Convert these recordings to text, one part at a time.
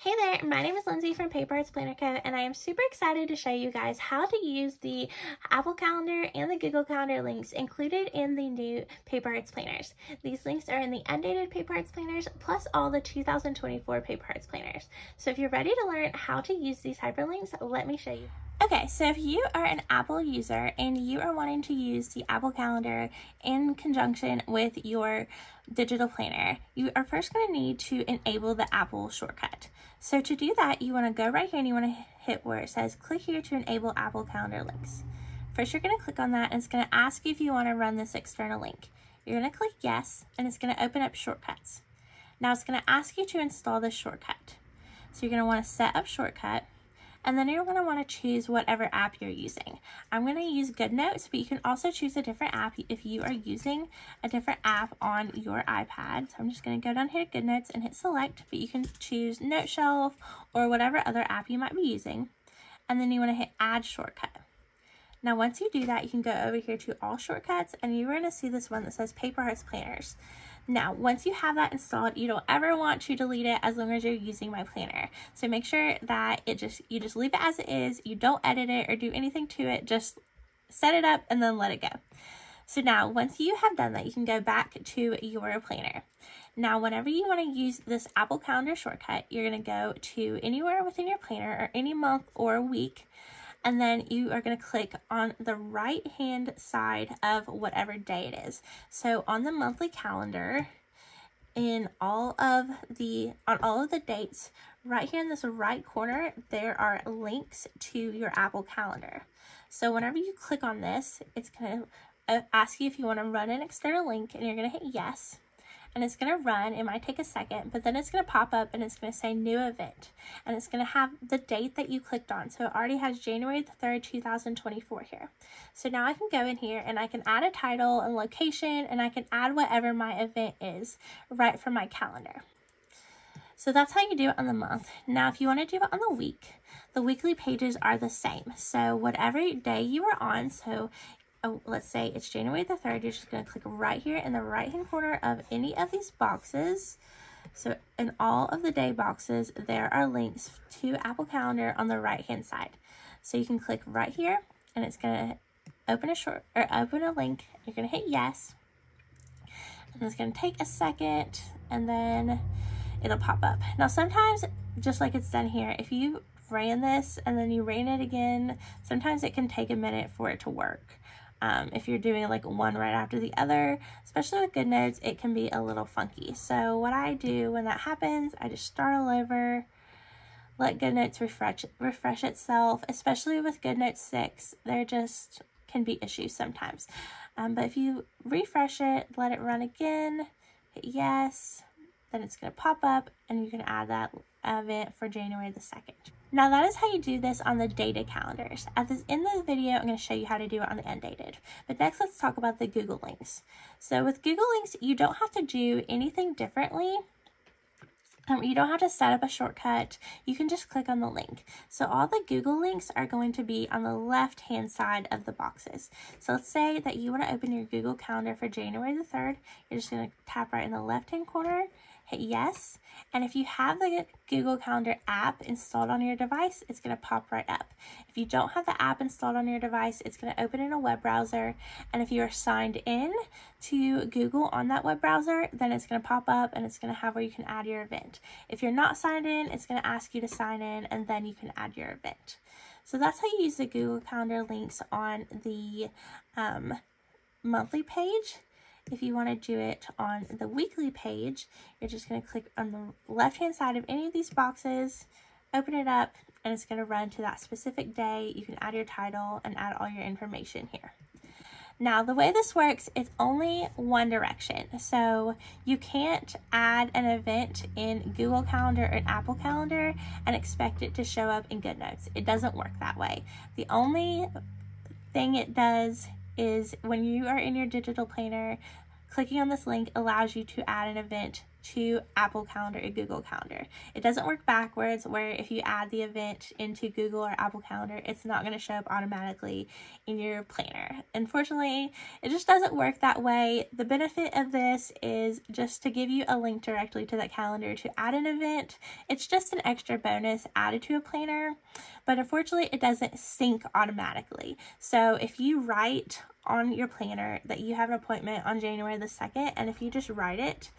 Hey there, my name is Lindsay from Paper Hearts Planner Co. and I am super excited to show you guys how to use the Apple Calendar and the Google Calendar links included in the new Paper Hearts Planners. These links are in the undated Paper Hearts Planners plus all the 2024 Paper Hearts Planners. So if you're ready to learn how to use these hyperlinks, let me show you. Okay, so if you are an Apple user and you are wanting to use the Apple Calendar in conjunction with your digital planner, you are first going to need to enable the Apple shortcut. So to do that, you want to go right here and you want to hit where it says click here to enable Apple Calendar links. First, you're going to click on that and it's going to ask you if you want to run this external link. You're going to click yes and it's going to open up shortcuts. Now it's going to ask you to install this shortcut. So you're going to want to set up shortcut and then you're going to want to choose whatever app you're using. I'm going to use GoodNotes, but you can also choose a different app if you are using a different app on your iPad. So I'm just going to go down here to GoodNotes and hit select, but you can choose NoteShelf or whatever other app you might be using. And then you want to hit add shortcut. Now, once you do that, you can go over here to all shortcuts and you're going to see this one that says Paper Hearts Planners. Now, once you have that installed, you don't ever want to delete it as long as you're using my planner. So make sure that it just you just leave it as it is. You don't edit it or do anything to it. Just set it up and then let it go. So now, once you have done that, you can go back to your planner. Now, whenever you want to use this Apple Calendar shortcut, you're going to go to anywhere within your planner or any month or week and then you are going to click on the right hand side of whatever day it is. So on the monthly calendar, in all of the on all of the dates right here in this right corner there are links to your apple calendar so whenever you click on this it's going to uh, ask you if you want to run an external link and you're going to hit yes and it's going to run. It might take a second, but then it's going to pop up and it's going to say new event. And it's going to have the date that you clicked on. So it already has January the 3rd, 2024 here. So now I can go in here and I can add a title and location and I can add whatever my event is right from my calendar. So that's how you do it on the month. Now, if you want to do it on the week, the weekly pages are the same. So whatever day you are on, so oh, let's say it's January the 3rd, you're just going to click right here in the right hand corner of any of these boxes. So in all of the day boxes, there are links to Apple Calendar on the right hand side. So you can click right here and it's going to open a short or open a link. You're going to hit yes. And it's going to take a second and then it'll pop up. Now sometimes, just like it's done here, if you ran this and then you ran it again, sometimes it can take a minute for it to work. Um, if you're doing like one right after the other, especially with GoodNotes, it can be a little funky. So what I do when that happens, I just start all over, let GoodNotes refresh, refresh itself, especially with GoodNotes 6, there just can be issues sometimes. Um, but if you refresh it, let it run again, hit yes, then it's going to pop up and you can add that event for January the 2nd. Now that is how you do this on the dated calendars. At the end of the video, I'm going to show you how to do it on the undated. But next, let's talk about the Google Links. So with Google Links, you don't have to do anything differently. Um, you don't have to set up a shortcut. You can just click on the link. So all the Google links are going to be on the left-hand side of the boxes. So let's say that you want to open your Google Calendar for January the 3rd. You're just going to tap right in the left-hand corner hit yes. And if you have the Google Calendar app installed on your device, it's going to pop right up. If you don't have the app installed on your device, it's going to open in a web browser. And if you are signed in to Google on that web browser, then it's going to pop up and it's going to have where you can add your event. If you're not signed in, it's going to ask you to sign in and then you can add your event. So that's how you use the Google Calendar links on the um, monthly page. If you want to do it on the weekly page, you're just going to click on the left-hand side of any of these boxes, open it up, and it's going to run to that specific day. You can add your title and add all your information here. Now, the way this works is only one direction. So you can't add an event in Google Calendar or Apple Calendar and expect it to show up in GoodNotes. It doesn't work that way. The only thing it does is when you are in your digital planner, clicking on this link allows you to add an event to Apple Calendar and Google Calendar. It doesn't work backwards where if you add the event into Google or Apple Calendar, it's not going to show up automatically in your planner. Unfortunately, it just doesn't work that way. The benefit of this is just to give you a link directly to that calendar to add an event. It's just an extra bonus added to a planner, but unfortunately it doesn't sync automatically. So if you write on your planner that you have an appointment on January the 2nd, and if you just write it,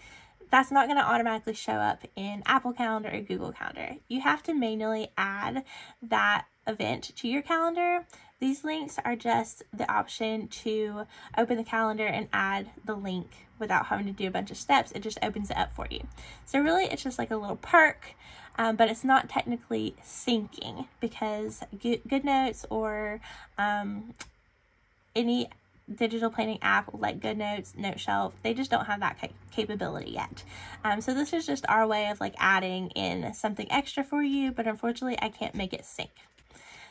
that's not going to automatically show up in Apple Calendar or Google Calendar. You have to manually add that event to your calendar. These links are just the option to open the calendar and add the link without having to do a bunch of steps. It just opens it up for you. So really it's just like a little perk, um, but it's not technically syncing because GoodNotes or um, any digital planning app like GoodNotes, NoteShelf, they just don't have that ca capability yet. Um, so this is just our way of like adding in something extra for you, but unfortunately I can't make it sync.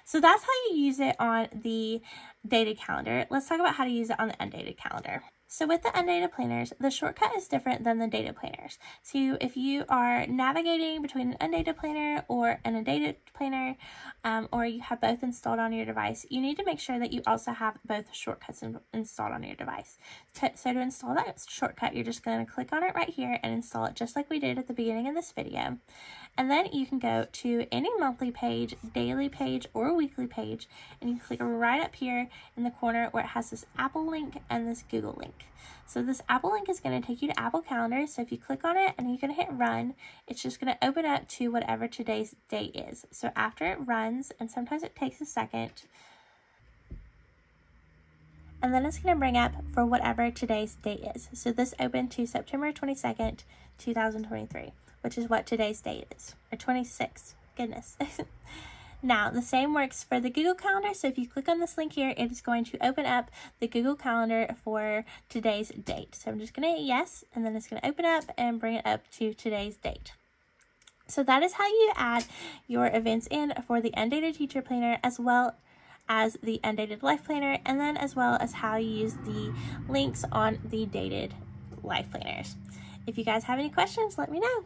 So that's how you use it on the dated calendar. Let's talk about how to use it on the undated calendar. So with the undated planners, the shortcut is different than the dated planners. So if you are navigating between an undated planner or an undated planner, um, or you have both installed on your device, you need to make sure that you also have both shortcuts in installed on your device. So to install that shortcut, you're just going to click on it right here and install it just like we did at the beginning of this video. And then you can go to any monthly page, daily page, or weekly page, and you click right up here in the corner where it has this Apple link and this Google link. So this Apple link is going to take you to Apple Calendar. So if you click on it and you're going to hit run, it's just going to open up to whatever today's date is. So after it runs, and sometimes it takes a second, and then it's going to bring up for whatever today's date is. So this opened to September 22nd, 2023, which is what today's date is, or 26. Goodness. Now, the same works for the Google Calendar. So if you click on this link here, it is going to open up the Google Calendar for today's date. So I'm just going to hit yes, and then it's going to open up and bring it up to today's date. So that is how you add your events in for the Undated Teacher Planner as well as the Undated Life Planner, and then as well as how you use the links on the dated life planners. If you guys have any questions, let me know.